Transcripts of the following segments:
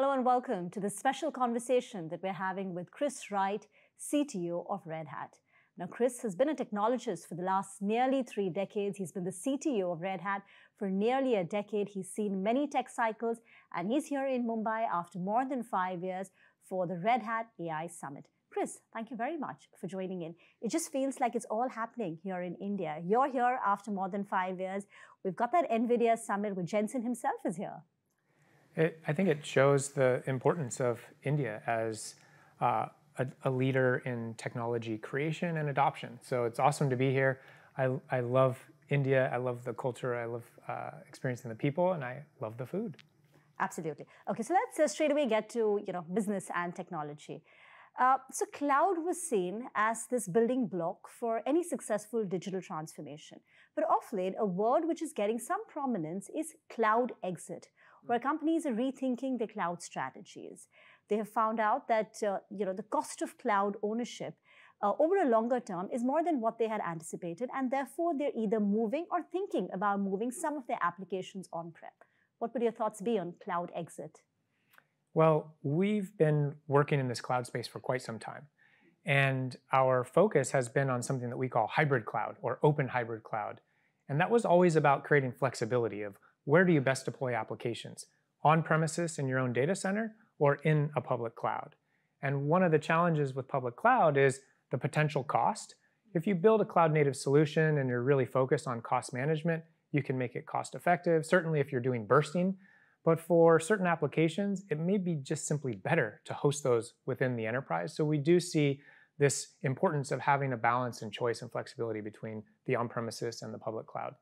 Hello and welcome to the special conversation that we're having with Chris Wright, CTO of Red Hat. Now, Chris has been a technologist for the last nearly three decades. He's been the CTO of Red Hat for nearly a decade. He's seen many tech cycles, and he's here in Mumbai after more than five years for the Red Hat AI Summit. Chris, thank you very much for joining in. It just feels like it's all happening here in India. You're here after more than five years. We've got that NVIDIA Summit where Jensen himself is here. It, I think it shows the importance of India as uh, a, a, leader in technology creation and adoption. So it's awesome to be here. I, I love India. I love the culture. I love uh, experiencing the people, and I love the food. Absolutely. Okay, so let's uh, straight away get to you know business and technology. Uh, so cloud was seen as this building block for any successful digital transformation. But of late, a word which is getting some prominence is cloud exit where companies are rethinking their cloud strategies. They have found out that uh, you know the cost of cloud ownership uh, over a longer term is more than what they had anticipated, and therefore they're either moving or thinking about moving some of their applications on-prem. What would your thoughts be on cloud exit? Well, we've been working in this cloud space for quite some time. And our focus has been on something that we call hybrid cloud or open hybrid cloud. And that was always about creating flexibility of where do you best deploy applications? On premises in your own data center or in a public cloud? And one of the challenges with public cloud is the potential cost. If you build a cloud native solution and you're really focused on cost management, you can make it cost effective, certainly if you're doing bursting. But for certain applications, it may be just simply better to host those within the enterprise. So we do see this importance of having a balance and choice and flexibility between the on premises and the public cloud.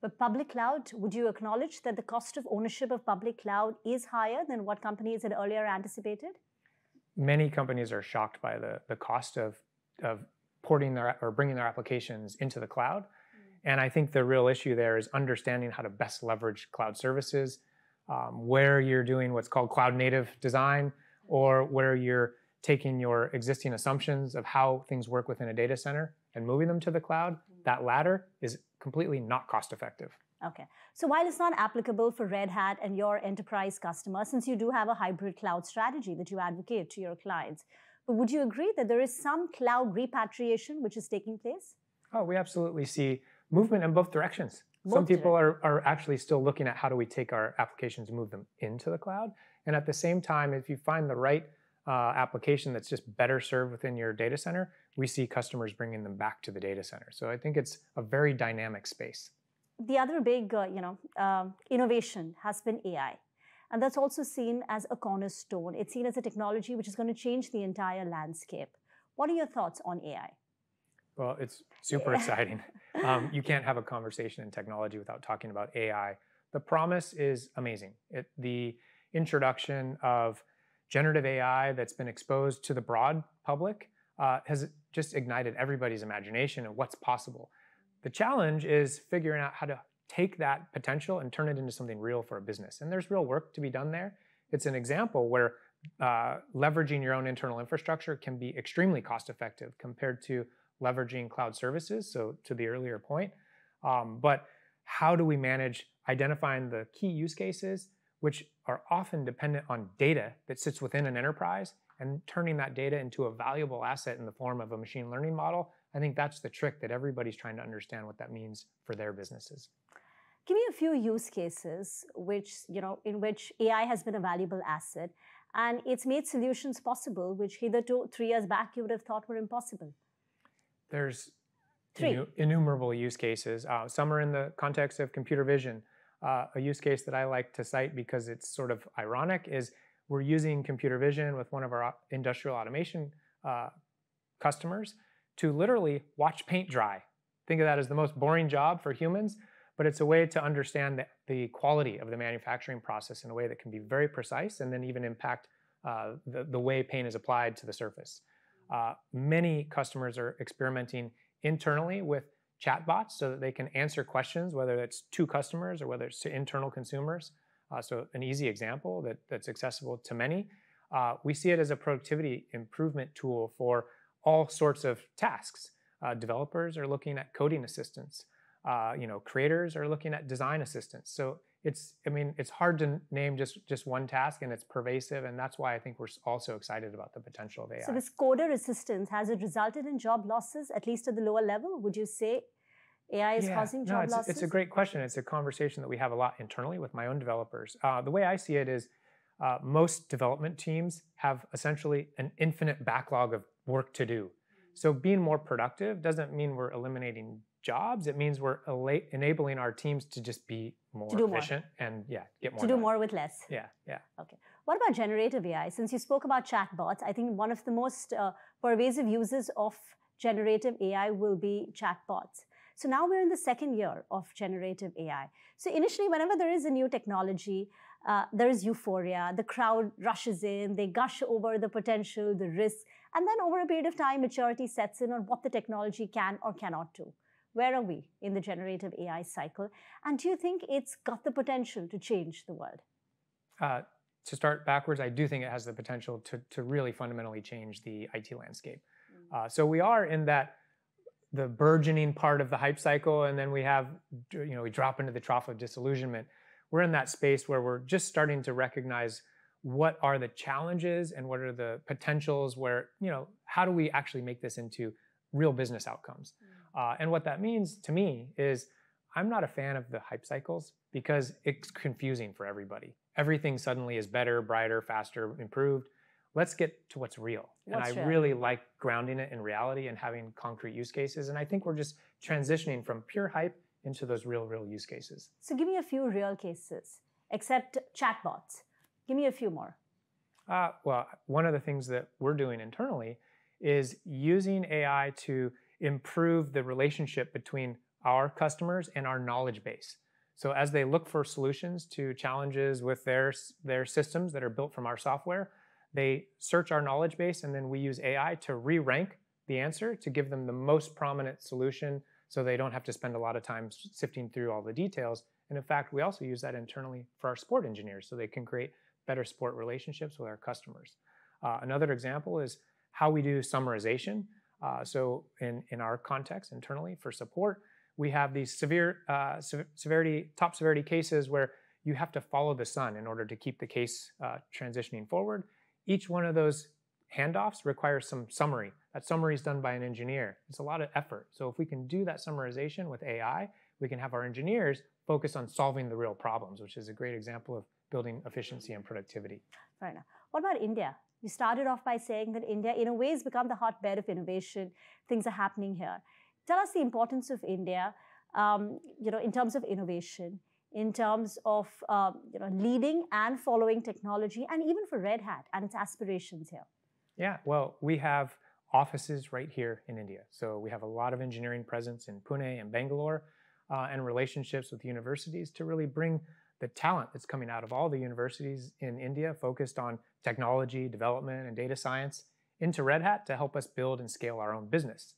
But public cloud, would you acknowledge that the cost of ownership of public cloud is higher than what companies had earlier anticipated? Many companies are shocked by the, the cost of, of porting their or bringing their applications into the cloud. Mm. And I think the real issue there is understanding how to best leverage cloud services, um, where you're doing what's called cloud native design, or where you're taking your existing assumptions of how things work within a data center and moving them to the cloud. Mm. That latter is completely not cost effective. Okay. So while it's not applicable for Red Hat and your enterprise customer, since you do have a hybrid cloud strategy that you advocate to your clients, but would you agree that there is some cloud repatriation which is taking place? Oh, we absolutely see movement in both directions. Some people are, are actually still looking at how do we take our applications and move them into the cloud. And at the same time, if you find the right uh, application that's just better served within your data center, we see customers bringing them back to the data center. So I think it's a very dynamic space. The other big, uh, you know, uh, innovation has been AI. And that's also seen as a cornerstone. It's seen as a technology which is going to change the entire landscape. What are your thoughts on AI? Well, it's super exciting. Um, you can't have a conversation in technology without talking about AI. The promise is amazing. It, the introduction of generative AI that's been exposed to the broad public uh, has just ignited everybody's imagination of what's possible. The challenge is figuring out how to take that potential and turn it into something real for a business. And there's real work to be done there. It's an example where uh, leveraging your own internal infrastructure can be extremely cost effective compared to leveraging cloud services. So, to the earlier point, um, but how do we manage identifying the key use cases, which are often dependent on data that sits within an enterprise and turning that data into a valuable asset in the form of a machine learning model, I think that's the trick that everybody's trying to understand what that means for their businesses. Give me a few use cases which, you know, in which AI has been a valuable asset and it's made solutions possible which hitherto three years back you would have thought were impossible. There's Three. innumerable use cases. Uh, some are in the context of computer vision. Uh, a use case that I like to cite because it's sort of ironic is we're using computer vision with one of our industrial automation uh, customers to literally watch paint dry. Think of that as the most boring job for humans, but it's a way to understand the, the quality of the manufacturing process in a way that can be very precise and then even impact uh, the, the way paint is applied to the surface. Uh, many customers are experimenting internally with chatbots so that they can answer questions, whether it's to customers or whether it's to internal consumers. Uh, so an easy example that, that's accessible to many. Uh, we see it as a productivity improvement tool for all sorts of tasks. Uh, developers are looking at coding assistance. Uh, you know, creators are looking at design assistance. So it's i mean it's hard to name just just one task and it's pervasive and that's why i think we're also excited about the potential of ai so this coder assistance has it resulted in job losses at least at the lower level? Would you say ai is yeah, causing job no, it's, losses it's a great question. It's a conversation that we have a lot internally with my own developers. Uh, the way i see it is uh, most development teams have essentially an infinite backlog of work to do. So being more productive doesn't mean we're eliminating jobs. It means we're enabling our teams to just be more efficient more. and yeah, get more. To do more with less. Yeah, yeah. Okay. What about generative AI? Since you spoke about chatbots, I think one of the most uh, pervasive uses of generative AI will be chatbots. So now we're in the second year of generative AI. So initially, whenever there is a new technology, uh, there is euphoria. The crowd rushes in, they gush over the potential, the risks, and then over a period of time, maturity sets in on what the technology can or cannot do. Where are we in the generative AI cycle? And do you think it's got the potential to change the world? Uh, to start backwards, I do think it has the potential to, to really fundamentally change the IT landscape. Mm. Uh, so we are in that the burgeoning part of the hype cycle, and then we have, you know, we drop into the trough of disillusionment. We're in that space where we're just starting to recognize what are the challenges and what are the potentials where, you know, how do we actually make this into real business outcomes? Mm. Uh, and what that means to me is I'm not a fan of the hype cycles because it's confusing for everybody. Everything suddenly is better, brighter, faster, improved. Let's get to what's real. What's and I real? really like grounding it in reality and having concrete use cases. And I think we're just transitioning from pure hype into those real, real use cases. So give me a few real cases, except chatbots. Give me a few more. Uh, well, one of the things that we're doing internally is using AI to improve the relationship between our customers and our knowledge base. So as they look for solutions to challenges with their, their systems that are built from our software, they search our knowledge base and then we use AI to re-rank the answer to give them the most prominent solution so they don't have to spend a lot of time sifting through all the details. And in fact, we also use that internally for our support engineers so they can create better support relationships with our customers. Uh, another example is how we do summarization. Uh, so in, in our context internally for support, we have these severe uh, severity, top severity cases where you have to follow the sun in order to keep the case uh, transitioning forward. Each one of those handoffs requires some summary. That summary is done by an engineer. It's a lot of effort. So if we can do that summarization with AI, we can have our engineers focus on solving the real problems, which is a great example of building efficiency and productivity. Fair enough. What about India? You started off by saying that India, in a way, has become the hotbed of innovation. Things are happening here. Tell us the importance of India, um, you know, in terms of innovation, in terms of um, you know leading and following technology, and even for Red Hat and its aspirations here. Yeah, well, we have offices right here in India. So we have a lot of engineering presence in Pune and Bangalore, uh, and relationships with universities to really bring the talent that's coming out of all the universities in India focused on technology, development, and data science into Red Hat to help us build and scale our own business.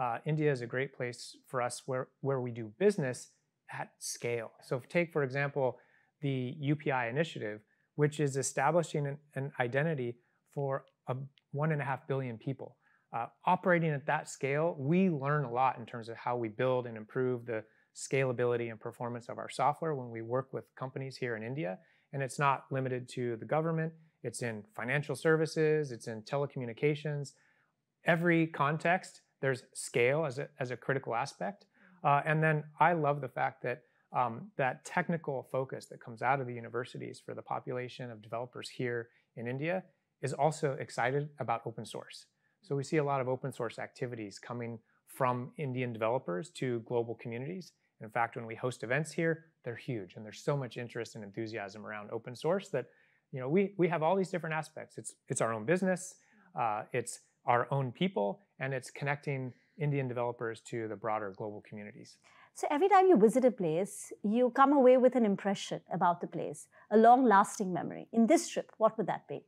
Uh, India is a great place for us where, where we do business at scale. So take, for example, the UPI initiative, which is establishing an, an identity for a one and a half billion people. Uh, operating at that scale, we learn a lot in terms of how we build and improve the scalability and performance of our software when we work with companies here in India. And it's not limited to the government, it's in financial services, it's in telecommunications. Every context, there's scale as a, as a critical aspect. Uh, and then I love the fact that um, that technical focus that comes out of the universities for the population of developers here in India is also excited about open source. So we see a lot of open source activities coming from Indian developers to global communities. In fact, when we host events here, they're huge and there's so much interest and enthusiasm around open source that you know we, we have all these different aspects. It's, it's our own business, uh, it's our own people, and it's connecting Indian developers to the broader global communities. So every time you visit a place, you come away with an impression about the place, a long lasting memory. In this trip, what would that be?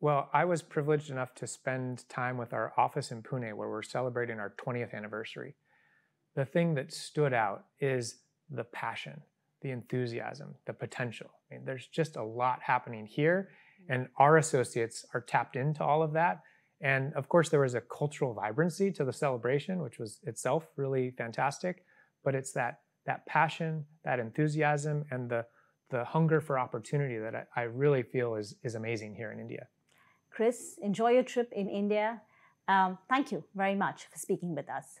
Well, I was privileged enough to spend time with our office in Pune where we're celebrating our 20th anniversary. The thing that stood out is the passion, the enthusiasm, the potential. I mean, there's just a lot happening here, and our associates are tapped into all of that. And of course, there was a cultural vibrancy to the celebration, which was itself really fantastic. But it's that that passion, that enthusiasm, and the the hunger for opportunity that I, I really feel is is amazing here in India. Chris, enjoy your trip in India. Um, thank you very much for speaking with us.